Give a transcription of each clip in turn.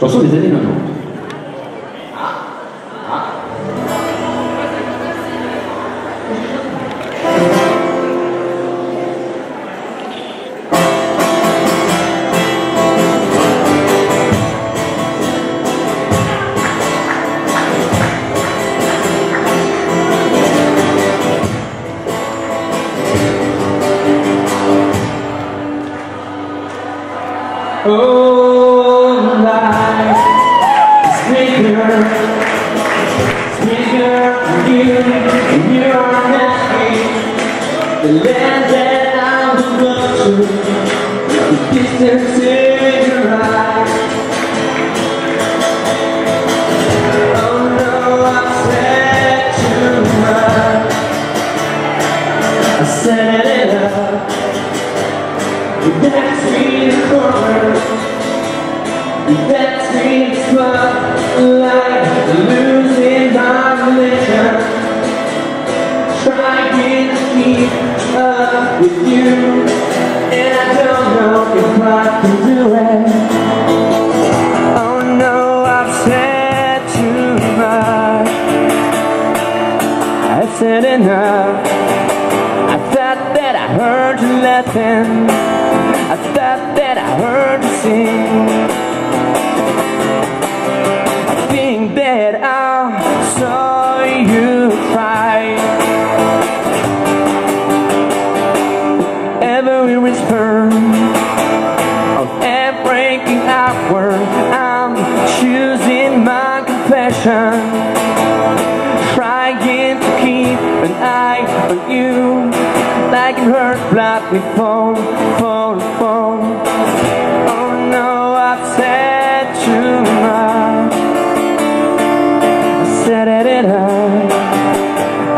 Chanson des années 90. Oh, The land that I was going to, the distance in your eyes. Oh no, I said too much. I set it up. That's me the corner That's me the spotlight Trying to keep up with you And I don't know if I can do it Oh no, I've said too much I've said enough I thought that I heard you laughing I thought that I heard you sing I think that I eye on you. Like it hurt blood fall, fall, fall Oh no, I've said too much. I said it in her.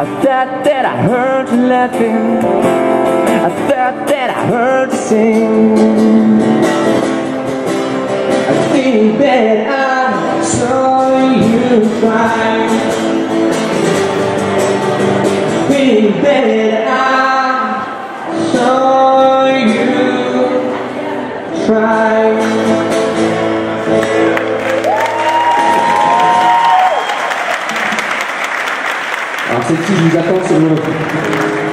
I thought that I heard you laughing. I thought that I heard you sing Alors celle-ci, je vous attends, c'est le